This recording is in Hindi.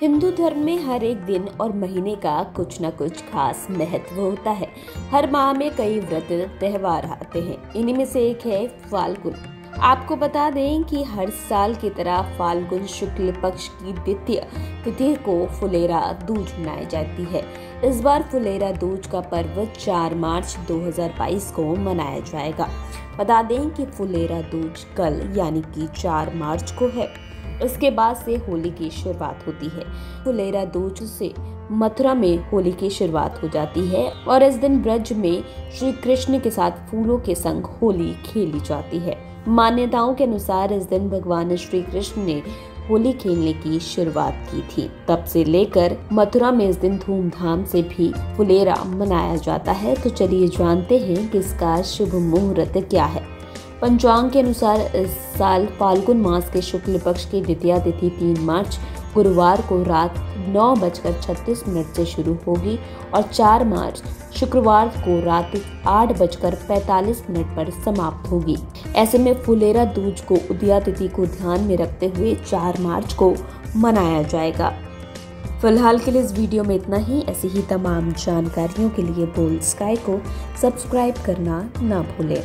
हिंदू धर्म में हर एक दिन और महीने का कुछ न कुछ खास महत्व होता है। हर माह में कई व्रत, त्योहार आते हैं। इन्हीं में से एक है फाल्गुन। आपको बता दें कि हर साल की तरह फाल्गुन शुक्ल पक्ष की द्वितीय तिथि को फुलेरा दूज मनाई जाती है। इस बार फुलेरा दूज का पर्व 4 मार्च 2022 को मनाया जाएगा। बता दें कि फुलेरा दूज कल, यानी कि 4 मार्च को है। इसके बाद से होली की शुरुआत होती है। फुलेरा दूज से मथुरा में होली की शुरुआत हो जाती है और इस दिन ब्रज में श्री कृष्ण के साथ फूलों के संग होली खेली जाती है। मान्यताओं के अनुसार इस दिन भगवान श्री कृष्ण ने होली खेलने की शुरुआत की थी। तब से लेकर मथुरा में इस दिन धूमधाम से भी फुलेरा मनाया जाता है। तो चलिए जानते हैं कि इसका शुभ मुहूर्त क्या है। पंचांग के अनुसार इस साल फाल्गुन मास के शुक्ल पक्ष की द्वितीय तिथि तीन मार्च, गुरुवार को रात नौ बजकर छत्तीस मिनट से शुरू होगी और चार मार्च, शुक्रवार को रात आठ बजकर पैतालीस मिनट पर समाप्त होगी। ऐसे में फुलेरा दूज को उदया तिथि को ध्यान में रखते हुए चार मार्च को मनाया जाएगा। फ़िलहाल के लिए इस वीडियो में इतना ही। ऐसी ही तमाम जानकारियों के लिए बोल्ड स्काई को सब्सक्राइब करना ना भूलें।